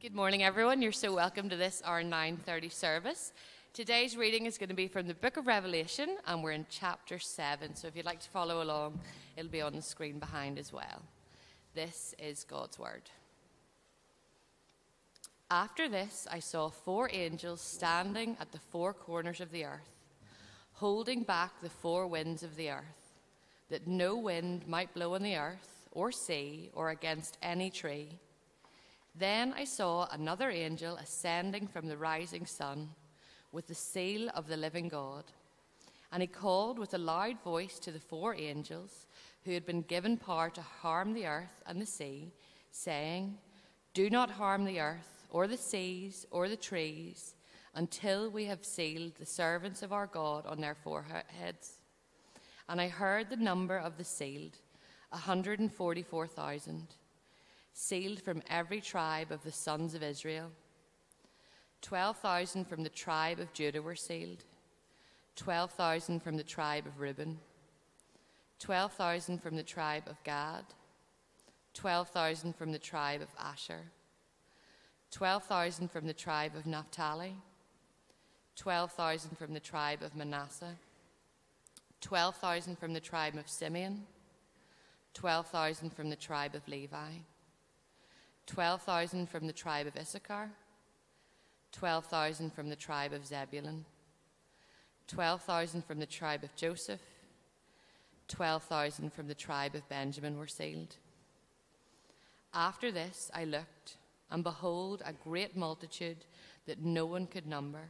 Good morning, everyone. You're so welcome to this our 9:30 service. Today's reading is going to be from the book of Revelation, and we're in chapter 7. So if you'd like to follow along, it'll be on the screen behind as well. This is God's word. After this, I saw four angels standing at the four corners of the earth, holding back the four winds of the earth, that no wind might blow on the earth, or sea, or against any tree. Then I saw another angel ascending from the rising sun with the seal of the living God. And he called with a loud voice to the four angels who had been given power to harm the earth and the sea, saying, Do not harm the earth, or the seas, or the trees, until we have sealed the servants of our God on their foreheads. And I heard the number of the sealed, a 144,000, sealed from every tribe of the sons of Israel. 12,000 from the tribe of Judah were sealed, 12,000 from the tribe of Reuben, 12,000 from the tribe of Gad, 12,000 from the tribe of Asher, 12,000 from the tribe of Naphtali, 12,000 from the tribe of Manasseh, 12,000 from the tribe of Simeon, 12,000 from the tribe of Levi, 12,000 from the tribe of Issachar, 12,000 from the tribe of Zebulun, 12,000 from the tribe of Joseph, 12,000 from the tribe of Benjamin were sealed. After this I looked, and behold, a great multitude that no one could number,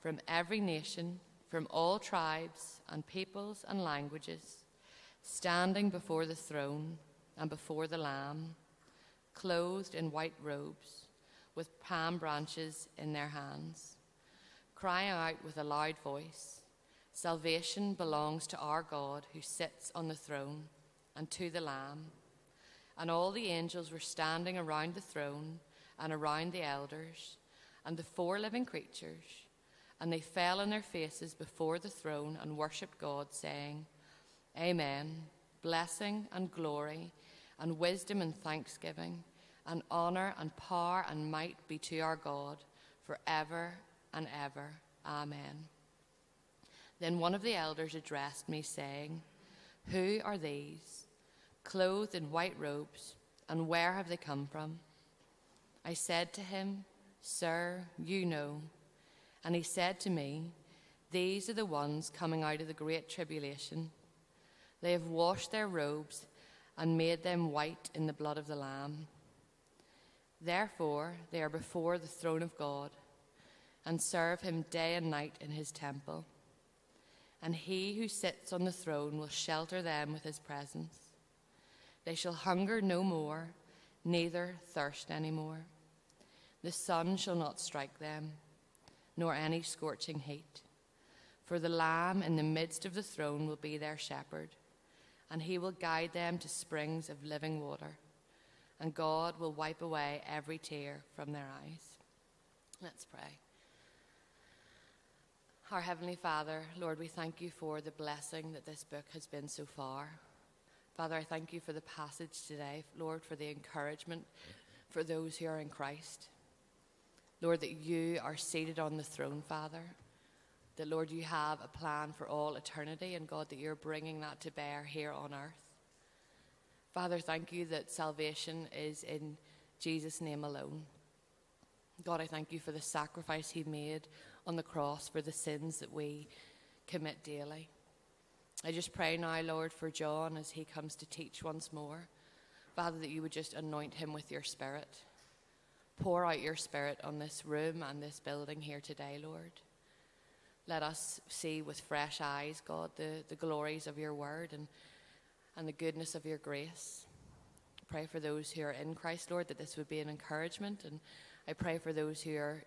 from every nation, from all tribes and peoples and languages, standing before the throne and before the Lamb, clothed in white robes with palm branches in their hands, crying out with a loud voice Salvation belongs to our God who sits on the throne and to the Lamb. And all the angels were standing around the throne and around the elders and the four living creatures, and they fell on their faces before the throne and worshipped God, saying, Amen. Blessing and glory and wisdom and thanksgiving and honour and power and might be to our God for ever and ever. Amen. Then one of the elders addressed me, saying, Who are these, clothed in white robes, and where have they come from? I said to him, Sir, you know. And he said to me, These are the ones coming out of the great tribulation. They have washed their robes and made them white in the blood of the Lamb. Therefore, they are before the throne of God and serve him day and night in his temple. And he who sits on the throne will shelter them with his presence. They shall hunger no more, neither thirst any more. The sun shall not strike them, nor any scorching heat. For the Lamb in the midst of the throne will be their shepherd, and he will guide them to springs of living water and God will wipe away every tear from their eyes. Let's pray. Our Heavenly Father, Lord, we thank you for the blessing that this book has been so far. Father, I thank you for the passage today, Lord, for the encouragement for those who are in Christ. Lord, that you are seated on the throne, Father. That, Lord, you have a plan for all eternity, and God, that you're bringing that to bear here on earth. Father, thank you that salvation is in Jesus' name alone. God, I thank you for the sacrifice he made on the cross for the sins that we commit daily. I just pray now, Lord, for John as he comes to teach once more. Father, that you would just anoint him with your spirit. Pour out your spirit on this room and this building here today, Lord. Let us see with fresh eyes, God, the, the glories of your word and and the goodness of your grace. Pray for those who are in Christ, Lord, that this would be an encouragement. And I pray for those who are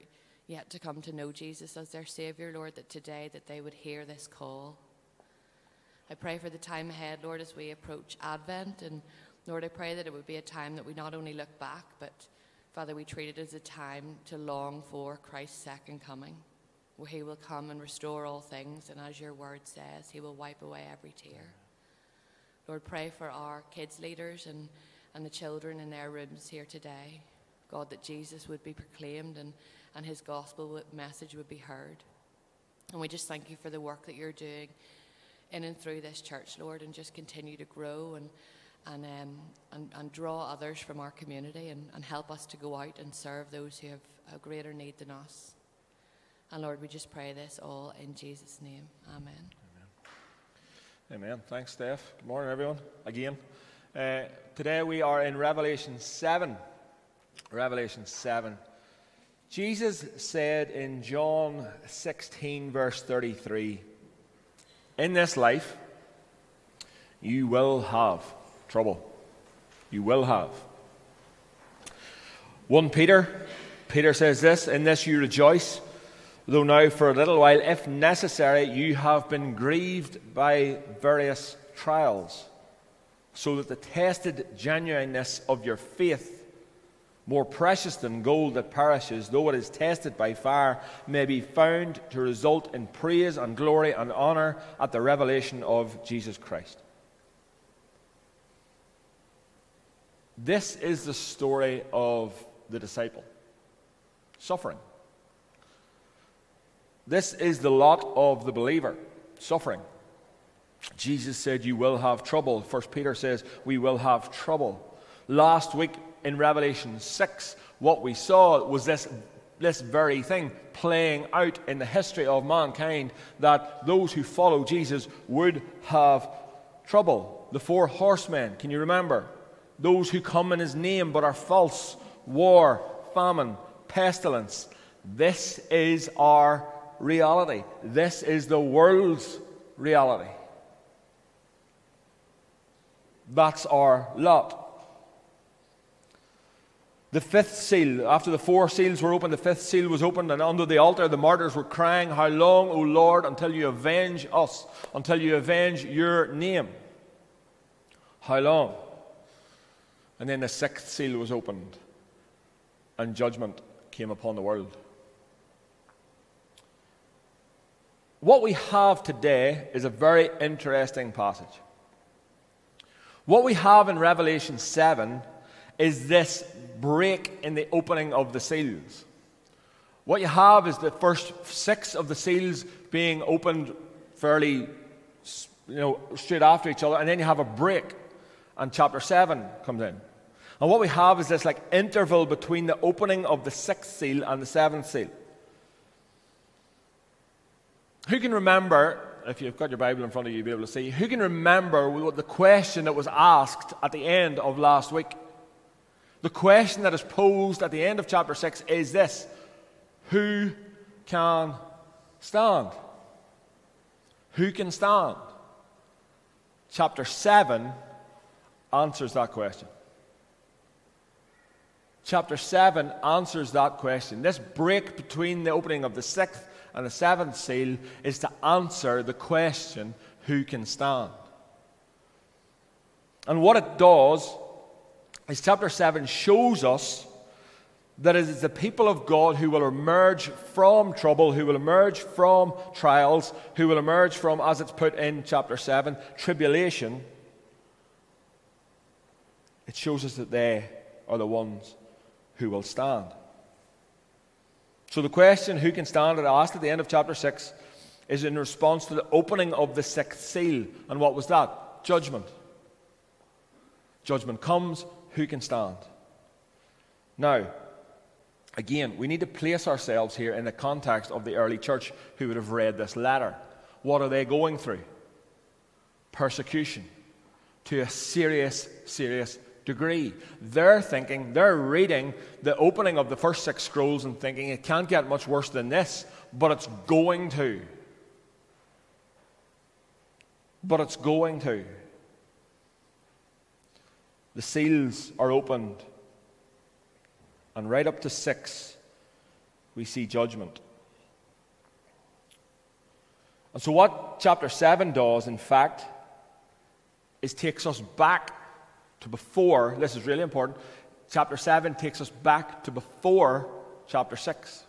yet to come to know Jesus as their Savior, Lord, that today that they would hear this call. I pray for the time ahead, Lord, as we approach Advent. And Lord, I pray that it would be a time that we not only look back, but Father, we treat it as a time to long for Christ's second coming, He will come and restore all things. And as your word says, He will wipe away every tear. Lord, pray for our kids' leaders and, and the children in their rooms here today. God, that Jesus would be proclaimed and, and his gospel message would be heard. And we just thank you for the work that you're doing in and through this church, Lord, and just continue to grow and, and, um, and, and draw others from our community and, and help us to go out and serve those who have a greater need than us. And Lord, we just pray this all in Jesus' name. Amen. Amen. Thanks, Steph. Good morning, everyone. Again. Uh, today we are in Revelation 7. Revelation 7. Jesus said in John 16, verse 33, In this life, you will have trouble. You will have. 1 Peter, Peter says this, In this you rejoice, though now for a little while, if necessary, you have been grieved by various trials, so that the tested genuineness of your faith, more precious than gold that perishes, though it is tested by fire, may be found to result in praise and glory and honor at the revelation of Jesus Christ. This is the story of the disciple suffering. This is the lot of the believer suffering. Jesus said, You will have trouble. First Peter says, We will have trouble. Last week, in Revelation 6, what we saw was this, this very thing playing out in the history of mankind that those who follow Jesus would have trouble. The four horsemen, can you remember? Those who come in his name but are false, war, famine, pestilence. This is our reality. This is the world's reality. That's our lot. The fifth seal, after the four seals were opened, the fifth seal was opened, and under the altar the martyrs were crying, How long, O Lord, until you avenge us, until you avenge your name? How long? And then the sixth seal was opened, and judgment came upon the world. What we have today is a very interesting passage. What we have in Revelation 7 is this break in the opening of the seals. What you have is the first six of the seals being opened fairly, you know, straight after each other, and then you have a break, and chapter 7 comes in. And what we have is this like interval between the opening of the sixth seal and the seventh seal. Who can remember, if you've got your Bible in front of you, you'll be able to see, who can remember what the question that was asked at the end of last week? The question that is posed at the end of chapter 6 is this Who can stand? Who can stand? Chapter 7 answers that question. Chapter 7 answers that question. This break between the opening of the sixth and the seventh seal is to answer the question who can stand? And what it does is chapter 7 shows us that it is the people of God who will emerge from trouble, who will emerge from trials, who will emerge from, as it's put in chapter 7, tribulation. It shows us that they are the ones who will stand. So the question, who can stand, that asked at the end of chapter 6 is in response to the opening of the sixth seal. And what was that? Judgment. Judgment comes, who can stand? Now, again, we need to place ourselves here in the context of the early church who would have read this letter. What are they going through? Persecution to a serious, serious degree. They're thinking, they're reading the opening of the first six scrolls and thinking it can't get much worse than this, but it's going to. But it's going to. The seals are opened, and right up to six, we see judgment. And so, what chapter 7 does, in fact, is takes us back to before, this is really important, chapter 7 takes us back to before chapter 6.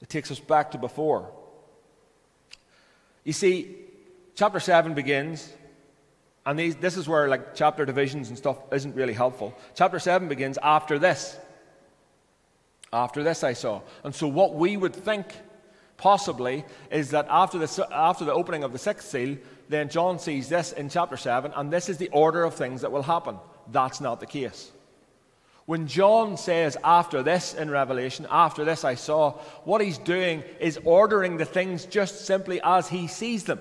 It takes us back to before. You see, chapter 7 begins And these, this is where like chapter divisions and stuff isn't really helpful. Chapter 7 begins after this. After this I saw. And so what we would think possibly is that after the, after the opening of the sixth seal, then John sees this in chapter 7, and this is the order of things that will happen. That's not the case. When John says, after this in Revelation, after this I saw, what he's doing is ordering the things just simply as he sees them.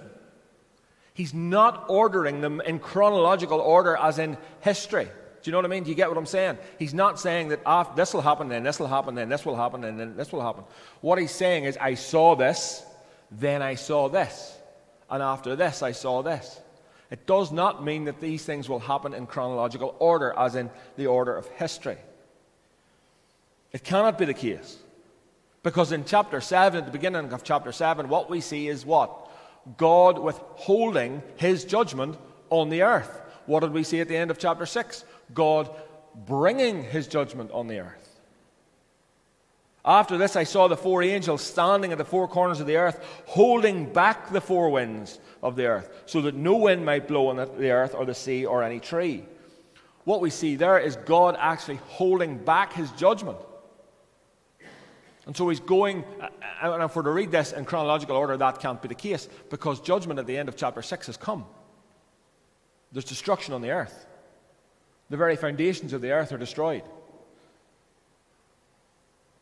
He's not ordering them in chronological order as in history. Do you know what I mean? Do you get what I'm saying? He's not saying that after, this will happen, then this will happen, then this will happen, and then this will happen. What he's saying is, I saw this, then I saw this, and after this I saw this. It does not mean that these things will happen in chronological order, as in the order of history. It cannot be the case. Because in chapter 7, at the beginning of chapter 7, what we see is what? God withholding his judgment on the earth. What did we see at the end of chapter 6? God bringing his judgment on the earth. After this, I saw the four angels standing at the four corners of the earth, holding back the four winds of the earth, so that no wind might blow on the earth or the sea or any tree. What we see there is God actually holding back his judgment. And so he's going, uh, and if we're to read this in chronological order, that can't be the case because judgment at the end of chapter 6 has come. There's destruction on the earth, the very foundations of the earth are destroyed.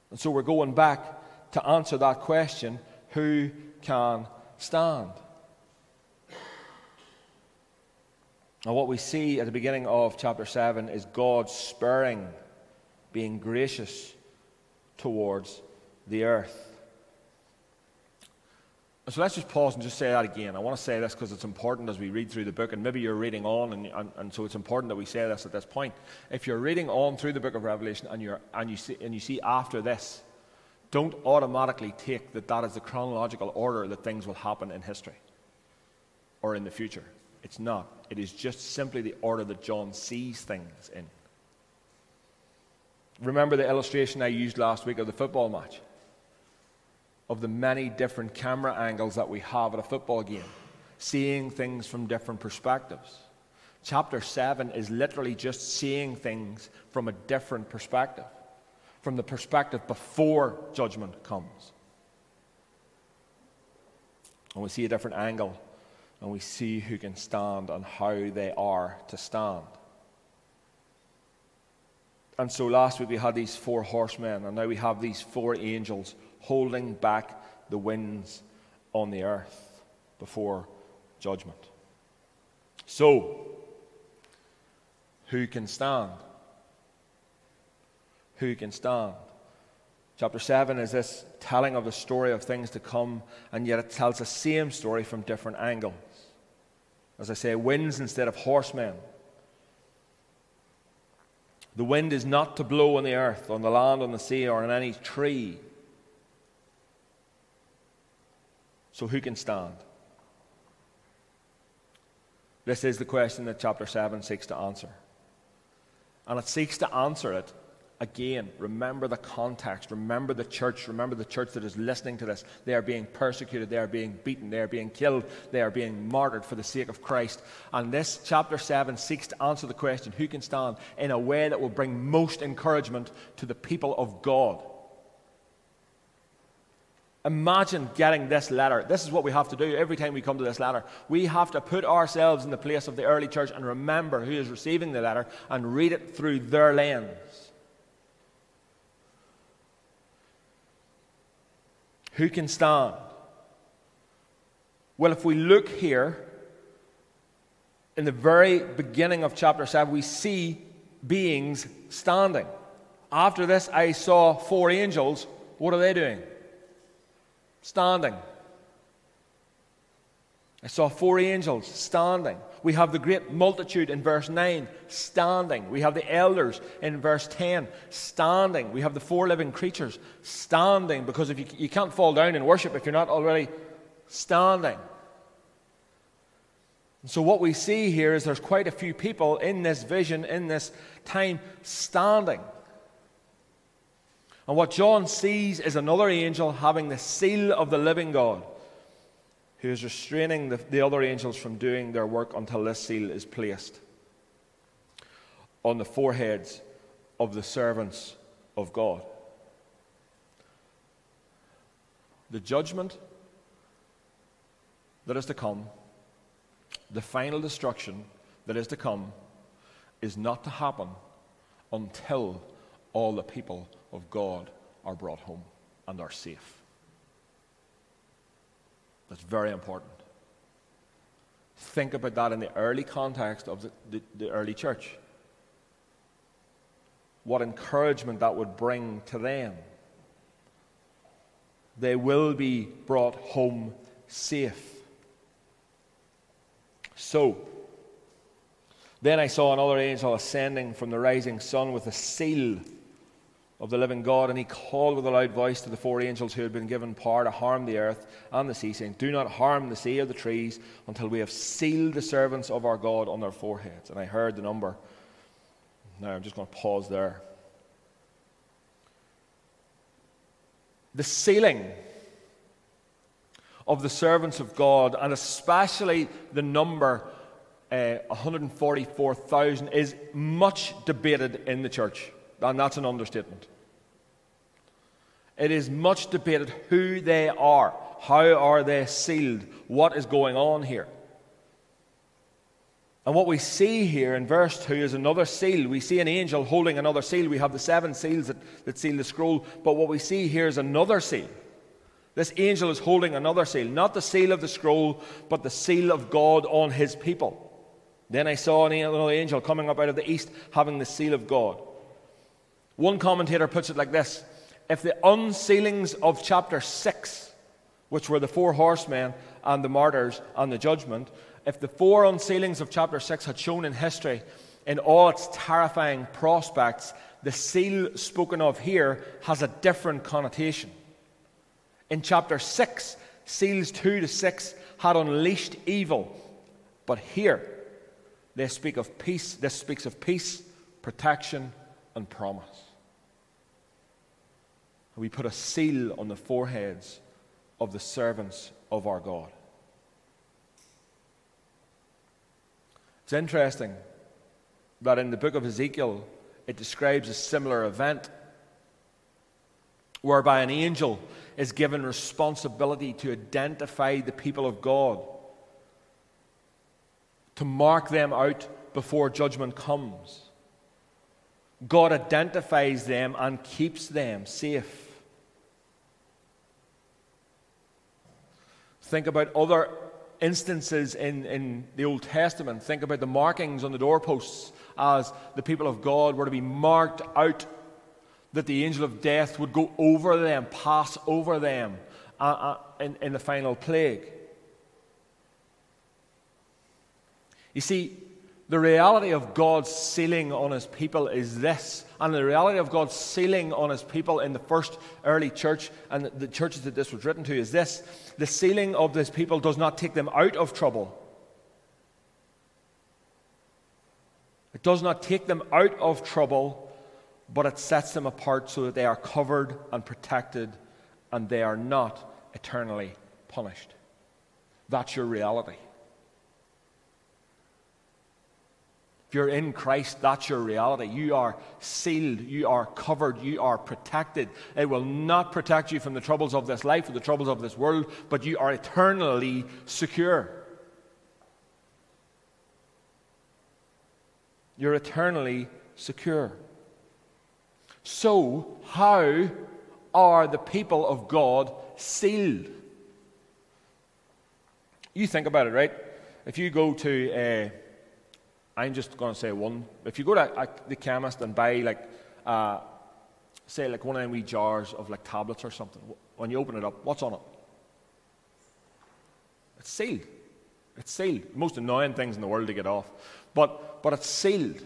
And so we're going back to answer that question who can stand? Now, what we see at the beginning of chapter 7 is God sparing, being gracious towards the earth. So let's just pause and just say that again. I want to say this because it's important as we read through the book, and maybe you're reading on, and, and, and, so it's important that we say this at this point. If you're reading on through the book of Revelation and, you're, and, you, see, and you see after this, don't automatically take that that is the chronological order that things will happen in history or in the future. It's not. It is just simply the order that John sees things in. Remember the illustration I used last week of the football match? Of the many different camera angles that we have at a football game, seeing things from different perspectives. Chapter 7 is literally just seeing things from a different perspective, from the perspective before judgment comes. And we see a different angle, and we see who can stand and how they are to stand. And so last week we had these four horsemen, and now we have these four angels holding back the winds on the earth before judgment. So, who can stand? Who can stand? Chapter 7 is this telling of the story of things to come, and yet it tells the same story from different angles. As I say, winds instead of horsemen. The wind is not to blow on the earth, on the land, on the sea, or on any tree. So, who can stand? This is the question that chapter 7 seeks to answer. And it seeks to answer it Again, remember the context. Remember the church. Remember the church that is listening to this. They are being persecuted. They are being beaten. They are being killed. They are being martyred for the sake of Christ. And this chapter 7 seeks to answer the question who can stand in a way that will bring most encouragement to the people of God. Imagine getting this letter. This is what we have to do every time we come to this letter. We have to put ourselves in the place of the early church and remember who is receiving the letter and read it through their lens. Who can stand? Well, if we look here in the very beginning of chapter 7, we see beings standing. After this, I saw four angels. What are they doing? Standing. I saw four angels standing. We have the great multitude in verse 9 standing. We have the elders in verse 10 standing. We have the four living creatures standing because if you, you can't fall down in worship if you're not already standing. And so, what we see here is there's quite a few people in this vision, in this time, standing. And what John sees is another angel having the seal of the living God. who is restraining the, the other angels from doing their work until this seal is placed on the foreheads of the servants of God. The judgment that is to come, the final destruction that is to come, is not to happen until all the people of God are brought home and are safe. That's very important. Think about that in the early context of the, the, the early church. What encouragement that would bring to them. They will be brought home safe. So, then I saw another angel ascending from the rising sun with a seal of the living God, and he called with a loud voice to the four angels who had been given power to harm the earth and the sea, saying, Do not harm the sea or the trees until we have sealed the servants of our God on their foreheads. And I heard the number. Now I'm just going to pause there. The sealing of the servants of God, and especially the number uh, 144,000, is much debated in the church. And that's an understatement. It is much debated who they are. How are they sealed? What is going on here? And what we see here in verse 2 is another seal. We see an angel holding another seal. We have the seven seals that, that seal the scroll. But what we see here is another seal. This angel is holding another seal, not the seal of the scroll, but the seal of God on his people. Then I saw another angel coming up out of the east, having the seal of God. One commentator puts it like this If the unsealings of chapter 6, which were the four horsemen and the martyrs and the judgment, if the four unsealings of chapter 6 had shown in history in all its terrifying prospects, the seal spoken of here has a different connotation. In chapter 6, seals 2 to 6 had unleashed evil, but here they speak of peace. This speaks of peace, protection, and promise we put a seal on the foreheads of the servants of our God. It's interesting that in the book of Ezekiel, it describes a similar event whereby an angel is given responsibility to identify the people of God, to mark them out before judgment comes. God identifies them and keeps them safe. Think about other instances in, in the Old Testament. Think about the markings on the doorposts as the people of God were to be marked out, that the angel of death would go over them, pass over them uh, uh, in, in the final plague. You see, the reality of God's sealing on his people is this. And the reality of God's sealing on his people in the first early church and the churches that this was written to is this the sealing of this people does not take them out of trouble. It does not take them out of trouble, but it sets them apart so that they are covered and protected and they are not eternally punished. That's your reality. If you're in Christ, that's your reality. You are sealed, you are covered, you are protected. It will not protect you from the troubles of this life or the troubles of this world, but you are eternally secure. You're eternally secure. So, how are the people of God sealed? You think about it, right? If you go to a uh, I'm just going to say one. If you go to the chemist and buy, like, uh, say, like one of them wee jars of like tablets or something, when you open it up, what's on it? It's sealed. It's sealed. The most annoying things in the world to get off. But, but it's sealed.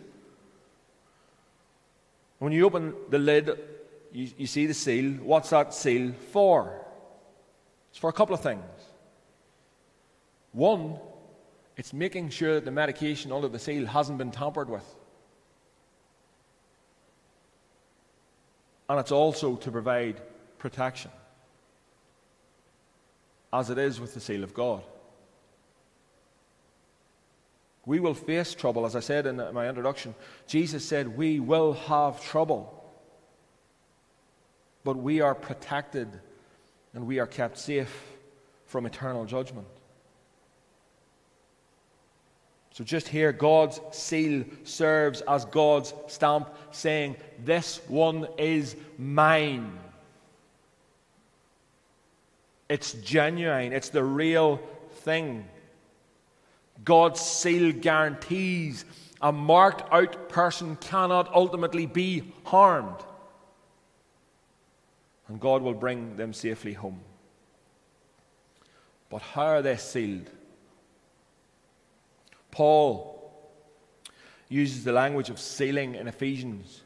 When you open the lid, you, you see the seal. What's that seal for? It's for a couple of things. One, it's making sure that the medication under the seal hasn't been tampered with. And it's also to provide protection. as it is with the seal of God. We will face trouble, as I said in my introduction. Jesus said, We will have trouble. But we are protected and we are kept safe from eternal judgment. So just here, God's seal serves as God's stamp, saying, This one is mine. It's genuine, it's the real thing. God's seal guarantees a marked out person cannot ultimately be harmed. And God will bring them safely home. But how are they sealed? Paul uses the language of sealing in Ephesians.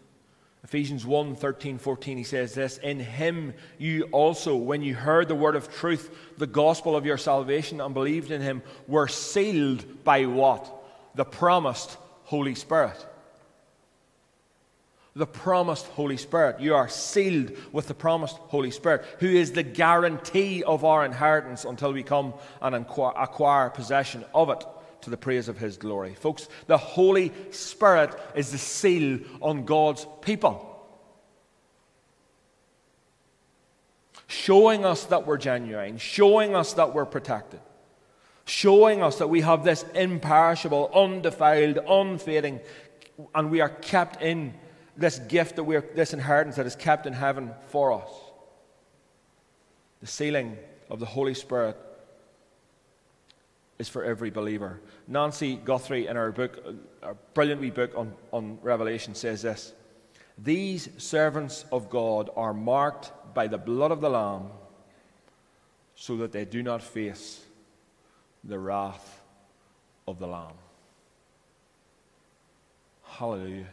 Ephesians 1 13, 14, he says this In him you also, when you heard the word of truth, the gospel of your salvation, and believed in him, were sealed by what? The promised Holy Spirit. The promised Holy Spirit. You are sealed with the promised Holy Spirit, who is the guarantee of our inheritance until we come and acquire possession of it to the praise of His glory. Folks, the Holy Spirit is the seal on God's people. Showing us that we're genuine, showing us that we're protected, showing us that we have this imperishable, undefiled, unfading, and we are kept in this gift that we're, this inheritance that is kept in heaven for us. The sealing of the Holy Spirit is for every believer. Nancy Guthrie, in her book, a brilliant wee book on, on Revelation, says this These servants of God are marked by the blood of the Lamb so that they do not face the wrath of the Lamb. Hallelujah.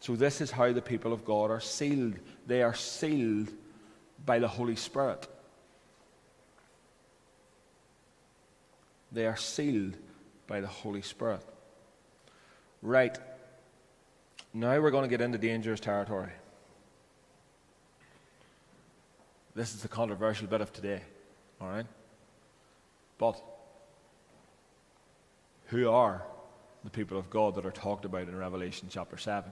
So, this is how the people of God are sealed. They are sealed by the Holy Spirit. They are sealed by the Holy Spirit. Right. Now we're going to get into dangerous territory. This is the controversial bit of today. All right? But who are the people of God that are talked about in Revelation chapter 7?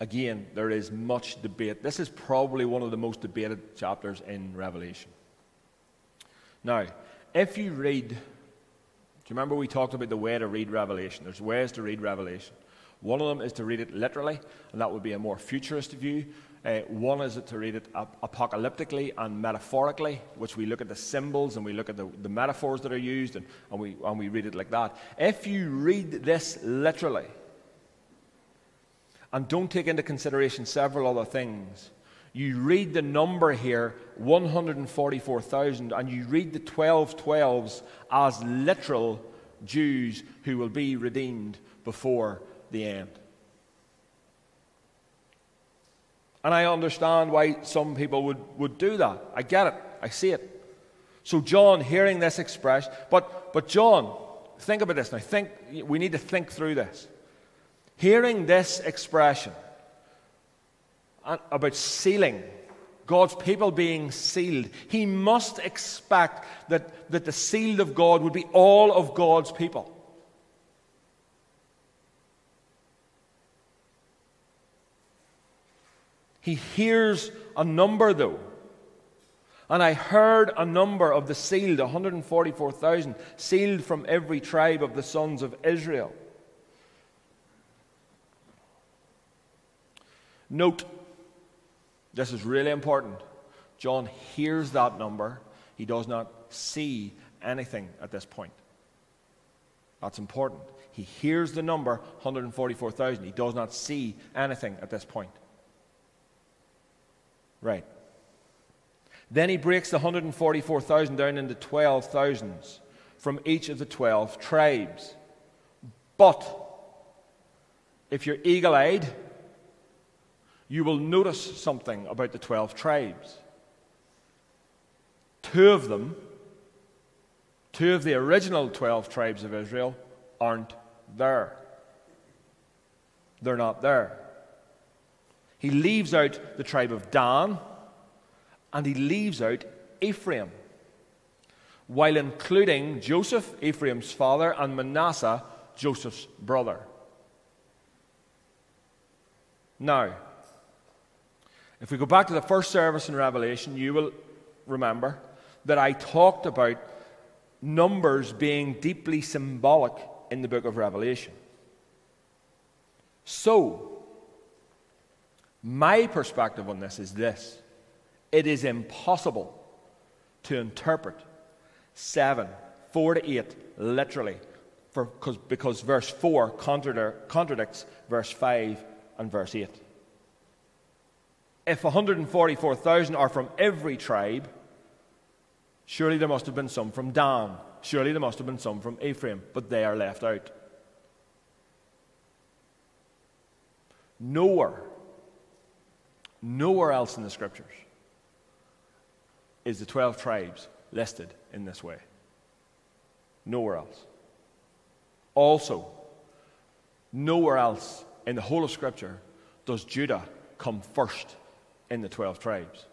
Again, there is much debate. This is probably one of the most debated chapters in Revelation. Now, if you read, do you remember we talked about the way to read Revelation? There's ways to read Revelation. One of them is to read it literally, and that would be a more futurist view. Uh, one is to read it ap- apocalyptically and metaphorically, which we look at the symbols and we look at the, the metaphors that are used and, and, we, and we read it like that. If you read this literally and don't take into consideration several other things, you read the number here, 144,000, and you read the 12 12s as literal Jews who will be redeemed before the end. And I understand why some people would, would do that. I get it. I see it. So, John, hearing this expression, but, but John, think about this now. Think, we need to think through this. Hearing this expression, about sealing, God's people being sealed, he must expect that, that the sealed of God would be all of God's people. He hears a number, though. And I heard a number of the sealed, 144,000, sealed from every tribe of the sons of Israel. Note this is really important. John hears that number, he does not see anything at this point. That's important. He hears the number 144,000. He does not see anything at this point. Right. Then he breaks the 144,000 down into 12 thousands from each of the 12 tribes. But if you're eagle eyed, you will notice something about the 12 tribes. Two of them, two of the original 12 tribes of Israel, aren't there. They're not there. He leaves out the tribe of Dan and he leaves out Ephraim, while including Joseph, Ephraim's father, and Manasseh, Joseph's brother. Now, if we go back to the first service in Revelation, you will remember that I talked about numbers being deeply symbolic in the book of Revelation. So, my perspective on this is this it is impossible to interpret 7, 4 to 8 literally, for, cause, because verse 4 contradicts verse 5 and verse 8. If 144,000 are from every tribe, surely there must have been some from Dan. Surely there must have been some from Ephraim, but they are left out. Nowhere, nowhere else in the scriptures is the 12 tribes listed in this way. Nowhere else. Also, nowhere else in the whole of Scripture does Judah come first in the 12 tribes.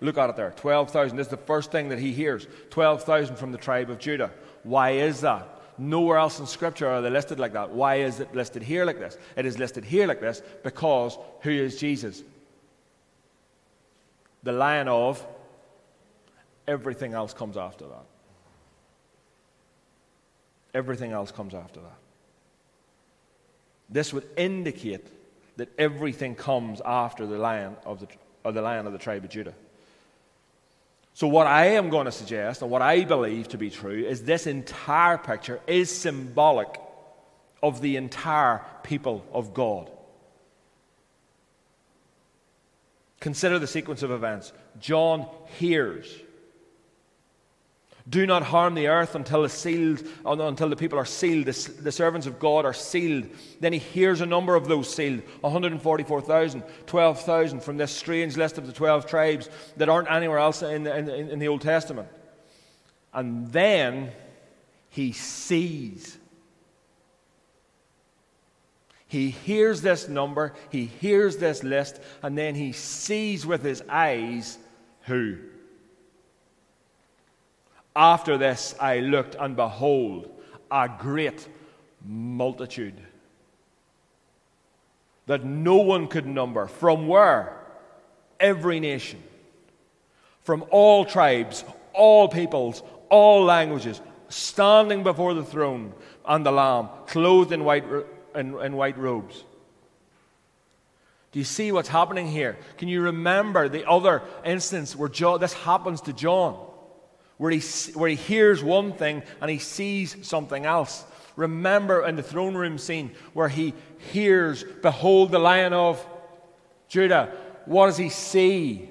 Look at it there 12,000. This is the first thing that he hears 12,000 from the tribe of Judah. Why is that? Nowhere else in Scripture are they listed like that. Why is it listed here like this? It is listed here like this because who is Jesus? The lion of everything else comes after that. Everything else comes after that. This would indicate that everything comes after the lion of the, or the lion of the tribe of Judah. So, what I am going to suggest, and what I believe to be true, is this entire picture is symbolic of the entire people of God. Consider the sequence of events. John hears do not harm the earth until the, sealed, until the people are sealed. The, the, servants of God are sealed. Then he hears a number of those sealed 144,000, 12,000 from this strange list of the 12 tribes that aren't anywhere else in, in, in the Old Testament. And then he sees. He hears this number, he hears this list, and then he sees with his eyes who? After this I looked, and behold, a great multitude that no one could number. From where? Every nation. From all tribes, all peoples, all languages, standing before the throne and the Lamb, clothed in white, in, in white robes. Do you see what's happening here? Can you remember the other instance where John, this happens to John? Where he, where he hears one thing and he sees something else. Remember in the throne room scene where he hears, Behold the lion of Judah. What does he see?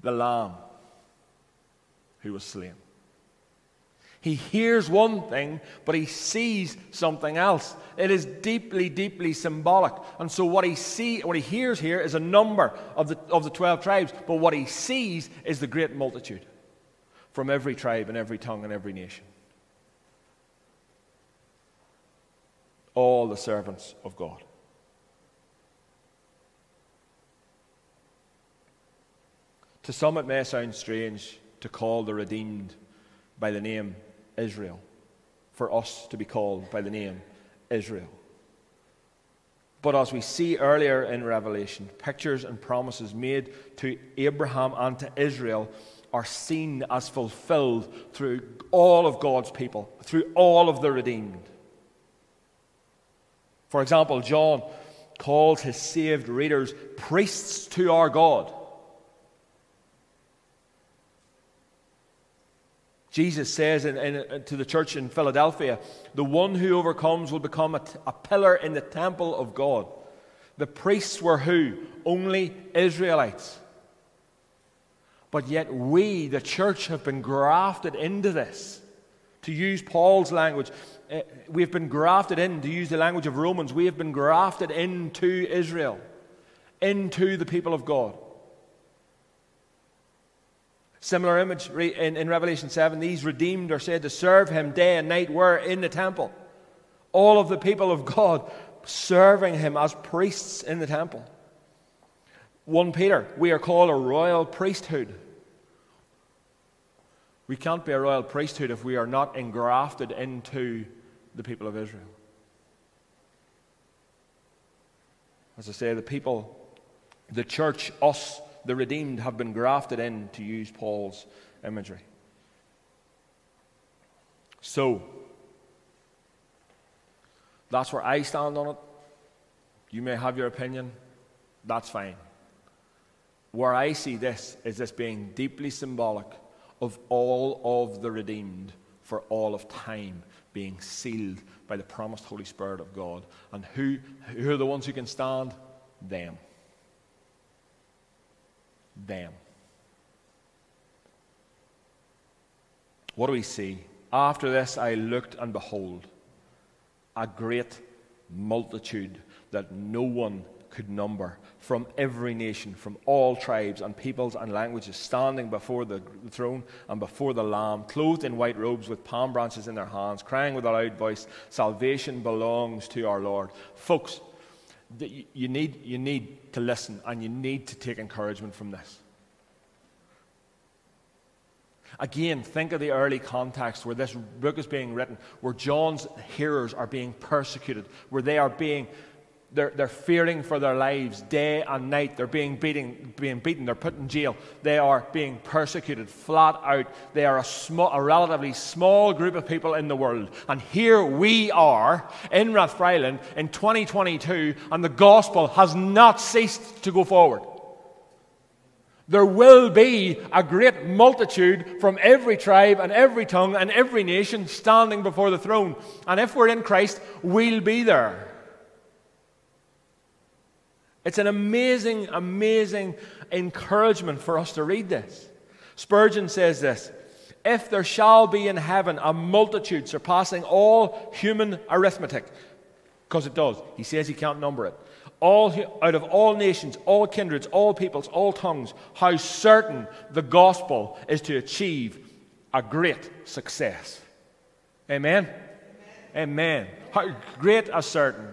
The lamb who was slain. He hears one thing, but he sees something else. It is deeply, deeply symbolic. And so what he see, what he hears here is a number of the, of the 12 tribes, but what he sees is the great multitude from every tribe and every tongue and every nation. All the servants of God. To some, it may sound strange to call the redeemed by the name Israel, for us to be called by the name Israel. But as we see earlier in Revelation, pictures and promises made to Abraham and to Israel are seen as fulfilled through all of God's people, through all of the redeemed. For example, John calls his saved readers priests to our God. Jesus says in, in, to the church in Philadelphia, the one who overcomes will become a, t- a pillar in the temple of God. The priests were who? Only Israelites. But yet, we, the church, have been grafted into this. To use Paul's language, uh, we have been grafted in, to use the language of Romans, we have been grafted into Israel, into the people of God. Similar image in, in Revelation 7 these redeemed are said to serve him day and night, were in the temple. All of the people of God serving him as priests in the temple. 1 Peter, we are called a royal priesthood. We can't be a royal priesthood if we are not engrafted into the people of Israel. As I say, the people, the church, us, the redeemed, have been grafted in, to use Paul's imagery. So, that's where I stand on it. You may have your opinion. That's fine. Where I see this is this being deeply symbolic of all of the redeemed for all of time being sealed by the promised Holy Spirit of God. And who, who are the ones who can stand? Them. Them. What do we see? After this, I looked and behold, a great multitude that no one could number from every nation, from all tribes and peoples and languages, standing before the throne and before the Lamb, clothed in white robes with palm branches in their hands, crying with a loud voice, Salvation belongs to our Lord. Folks, you need, you need to listen and you need to take encouragement from this. Again, think of the early context where this book is being written, where John's hearers are being persecuted, where they are being they're, they're fearing for their lives day and night. They're being, beating, being beaten. They're put in jail. They are being persecuted flat out. They are a, small, a relatively small group of people in the world. And here we are in Rathfriland in 2022, and the gospel has not ceased to go forward. There will be a great multitude from every tribe and every tongue and every nation standing before the throne. And if we're in Christ, we'll be there. It's an amazing, amazing encouragement for us to read this. Spurgeon says this If there shall be in heaven a multitude surpassing all human arithmetic, because it does, he says he can't number it. All, out of all nations, all kindreds, all peoples, all tongues, how certain the gospel is to achieve a great success. Amen? Amen. Amen. How great a certain.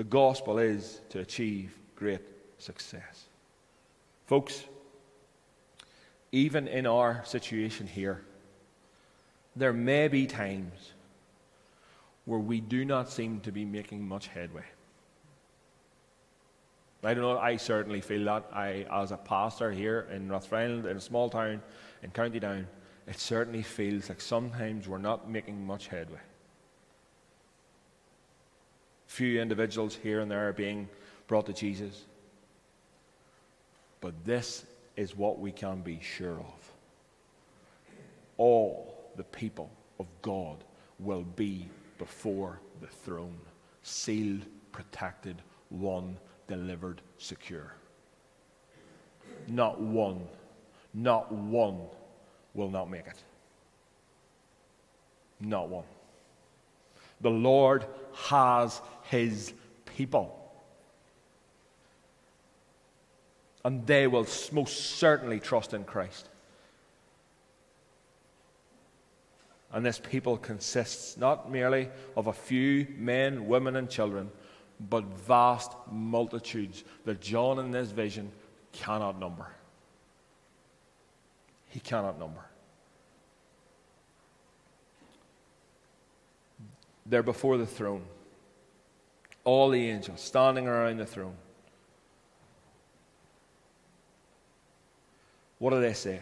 The gospel is to achieve great success. Folks, even in our situation here, there may be times where we do not seem to be making much headway. I don't know, I certainly feel that. I, as a pastor here in Rathfriland, in a small town in County Down, it certainly feels like sometimes we're not making much headway few individuals here and there are being brought to Jesus. But this is what we can be sure of. All the people of God will be before the throne, sealed, protected, won, delivered, secure. Not one, not one will not make it. Not one. The Lord has his people. And they will most certainly trust in Christ. And this people consists not merely of a few men, women, and children, but vast multitudes that John in this vision cannot number. He cannot number. They're before the throne all the angels standing around the throne. What do they say?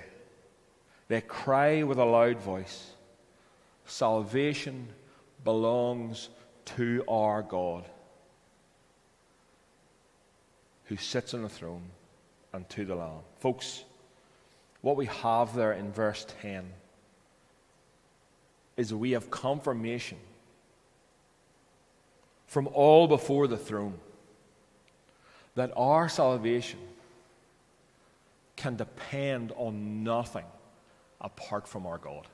They cry with a loud voice Salvation belongs to our God who sits on the throne and to the Lamb. Folks, what we have there in verse 10 is we have confirmation from all before the throne that our salvation can depend on nothing apart from our God.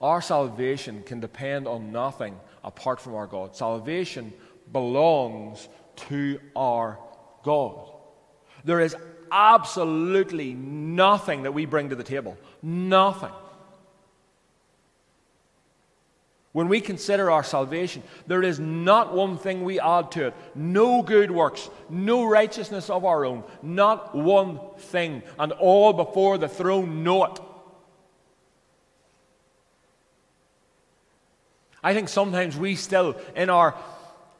Our salvation can depend on nothing apart from our God. Salvation belongs to our God. There is absolutely nothing that we bring to the table. Nothing When we consider our salvation, there is not one thing we add to it. No good works, no righteousness of our own, not one thing. And all before the throne know it. I think sometimes we still, in our,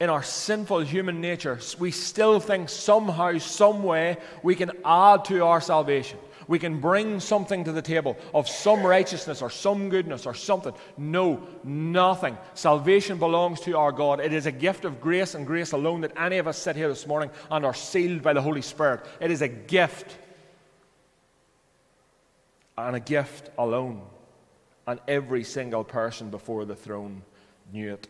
in our sinful human nature, we still think somehow, some way, we can add to our salvation we can bring something to the table of some righteousness or some goodness or something. No, nothing. Salvation belongs to our God. It is a gift of grace and grace alone that any of us sit here this morning and are sealed by the Holy Spirit. It is a gift. And a gift alone. And every single person before the throne knew it.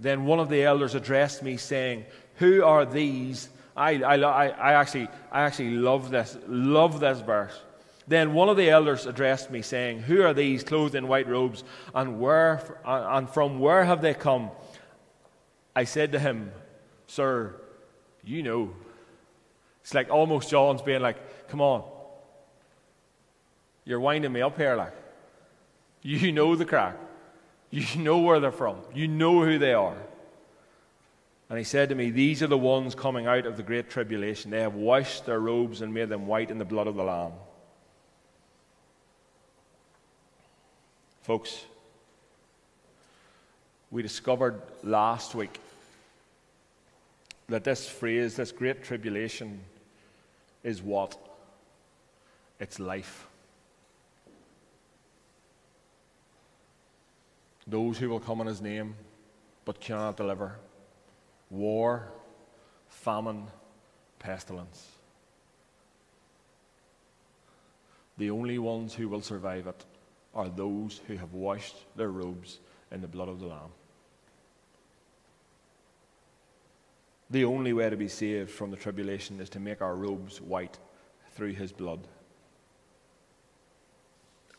Then one of the elders addressed me, saying, Who are these I, I, I, actually, I actually love this, love this verse. Then one of the elders addressed me, saying, Who are these clothed in white robes, and, where, and from where have they come? I said to him, Sir, you know. It's like almost John's being like, Come on. You're winding me up here, like. You know the crack. You know where they're from. You know who they are. And he said to me, These are the ones coming out of the great tribulation. They have washed their robes and made them white in the blood of the Lamb. Folks, we discovered last week that this phrase, this great tribulation, is what? It's life. Those who will come in his name but cannot deliver war, famine, pestilence. The only ones who will survive it are those who have washed their robes in the blood of the Lamb. The only way to be saved from the tribulation is to make our robes white through his blood.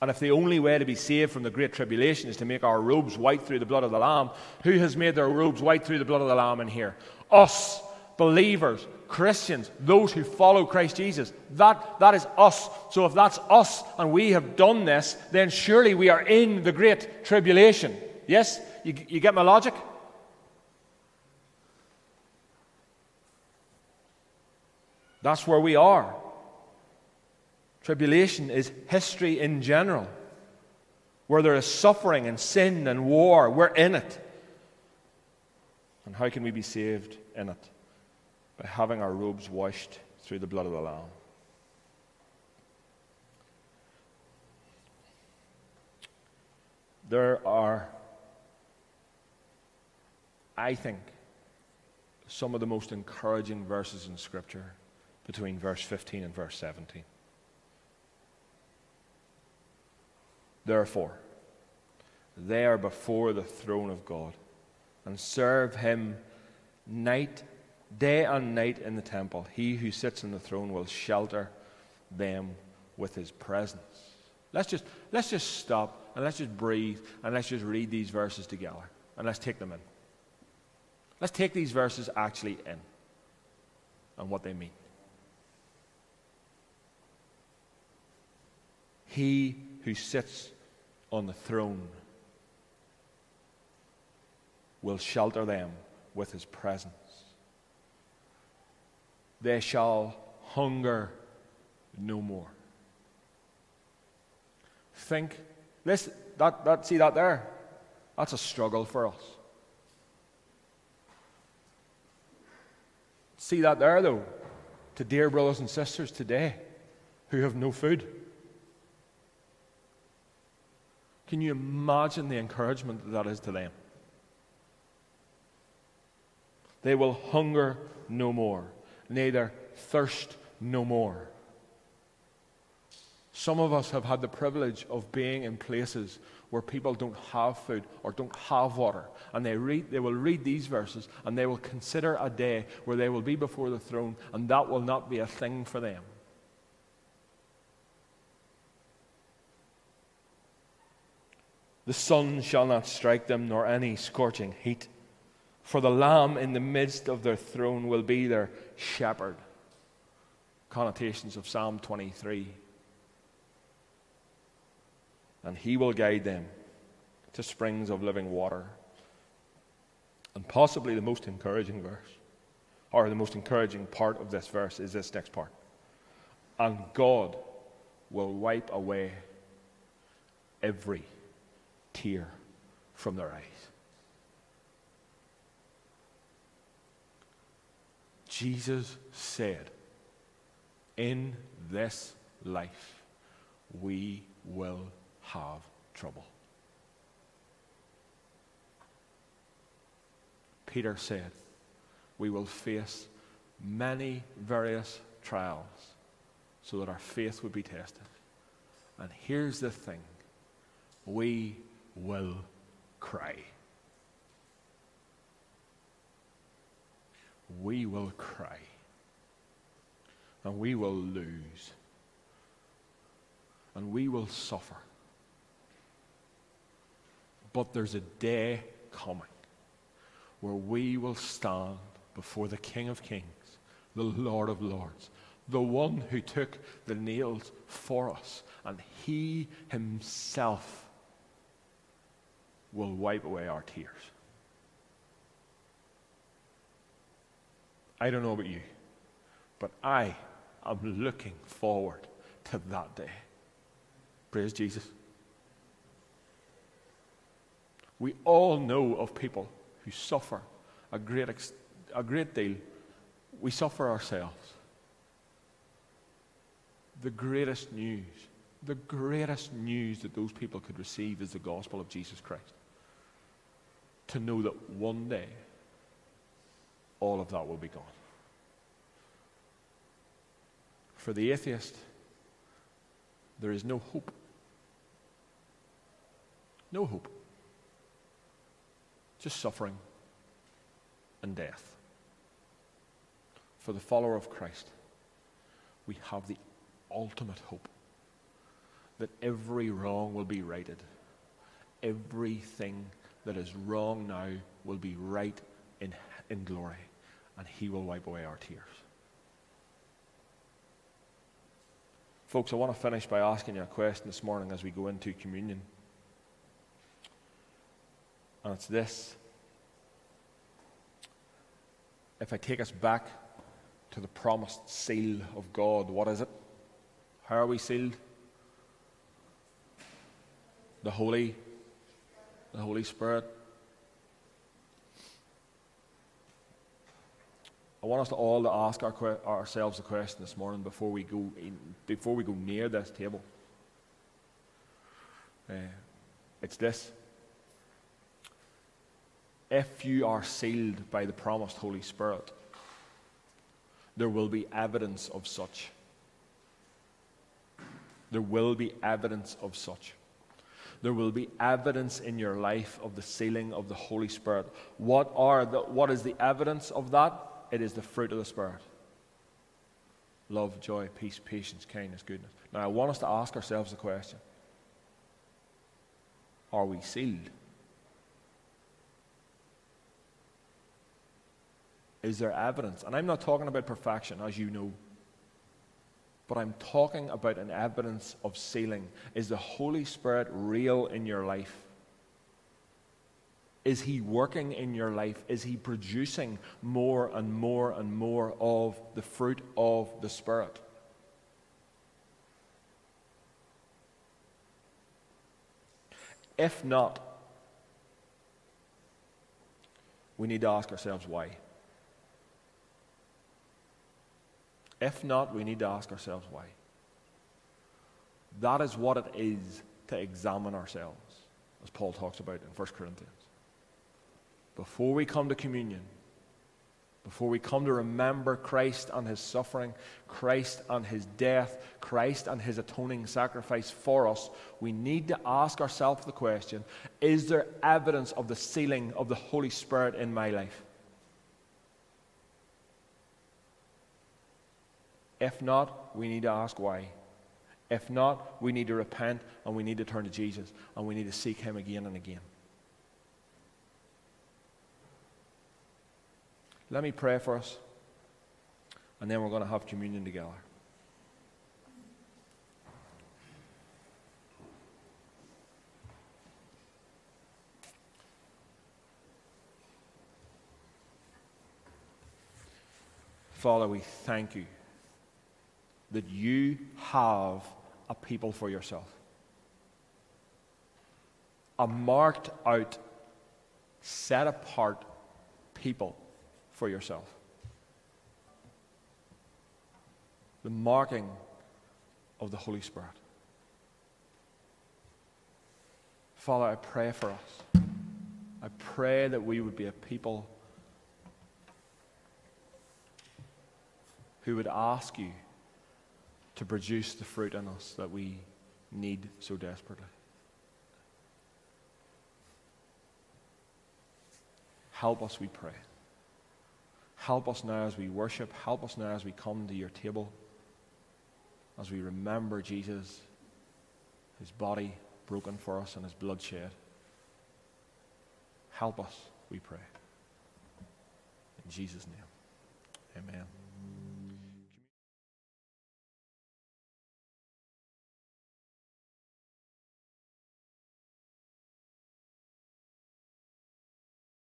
And if the only way to be saved from the great tribulation is to make our robes white through the blood of the Lamb, who has made their robes white through the blood of the Lamb in here? Us, believers, Christians, those who follow Christ Jesus. That, that is us. So if that's us and we have done this, then surely we are in the great tribulation. Yes? You, you get my logic? That's where we are. Tribulation is history in general. Where there is suffering and sin and war, we're in it. And how can we be saved in it? By having our robes washed through the blood of the Lamb. There are, I think, some of the most encouraging verses in Scripture between verse 15 and verse 17. Therefore, they are before the throne of God and serve him night, day and night in the temple. He who sits on the throne will shelter them with his presence. Let's just, let's just stop and let's just breathe and let's just read these verses together and let's take them in. Let's take these verses actually in and what they mean. He who sits on the throne will shelter them with his presence. They shall hunger no more. Think, listen, that, that, see that there? That's a struggle for us. See that there, though, to dear brothers and sisters today who have no food. Can you imagine the encouragement that, that is to them? They will hunger no more, neither thirst no more. Some of us have had the privilege of being in places where people don't have food or don't have water. And they, read, they will read these verses and they will consider a day where they will be before the throne, and that will not be a thing for them. The sun shall not strike them, nor any scorching heat. For the Lamb in the midst of their throne will be their shepherd. Connotations of Psalm 23. And he will guide them to springs of living water. And possibly the most encouraging verse, or the most encouraging part of this verse, is this next part. And God will wipe away every tear from their eyes. Jesus said, In this life, we will have trouble. Peter said, We will face many various trials so that our faith would be tested. And here's the thing we will cry. We will cry. And we will lose. And we will suffer. But there's a day coming where we will stand before the King of Kings, the Lord of Lords, the one who took the nails for us, and he himself will wipe away our tears. I don't know about you, but I am looking forward to that day. Praise Jesus. We all know of people who suffer a great, ex- a great deal. We suffer ourselves. The greatest news, the greatest news that those people could receive is the gospel of Jesus Christ. To know that one day all of that will be gone. For the atheist, there is no hope. No hope just suffering and death. For the follower of Christ, we have the ultimate hope that every wrong will be righted. Everything that is wrong now will be right in, in glory, and He will wipe away our tears. Folks, I want to finish by asking you a question this morning as we go into communion. And it's this. If I take us back to the promised seal of God, what is it? How are we sealed? The Holy, the Holy Spirit. I want us to all to ask our, ourselves a question this morning before we go in, before we go near this table. Uh, it's this if you are sealed by the promised Holy Spirit, there will be evidence of such. There will be evidence of such. There will be evidence in your life of the sealing of the Holy Spirit. What, are the, what is the evidence of that? It is the fruit of the Spirit love, joy, peace, patience, kindness, goodness. Now, I want us to ask ourselves the question Are we sealed? Is there evidence? And I'm not talking about perfection, as you know. But I'm talking about an evidence of sealing. Is the Holy Spirit real in your life? Is He working in your life? Is He producing more and more and more of the fruit of the Spirit? If not, we need to ask ourselves why. If not, we need to ask ourselves why. That is what it is to examine ourselves, as Paul talks about in 1 Corinthians. Before we come to communion, before we come to remember Christ and his suffering, Christ and his death, Christ and his atoning sacrifice for us, we need to ask ourselves the question is there evidence of the sealing of the Holy Spirit in my life? If not, we need to ask why. If not, we need to repent and we need to turn to Jesus and we need to seek Him again and again. Let me pray for us and then we're going to have communion together. Father, we thank you that you have a people for yourself. A marked out, set apart people for yourself. The marking of the Holy Spirit. Father, I pray for us. I pray that we would be a people who would ask you to produce the fruit in us that we need so desperately. Help us, we pray. Help us now as we worship. Help us now as we come to your table, as we remember Jesus, his body broken for us and his blood shed. Help us, we pray. In Jesus' name.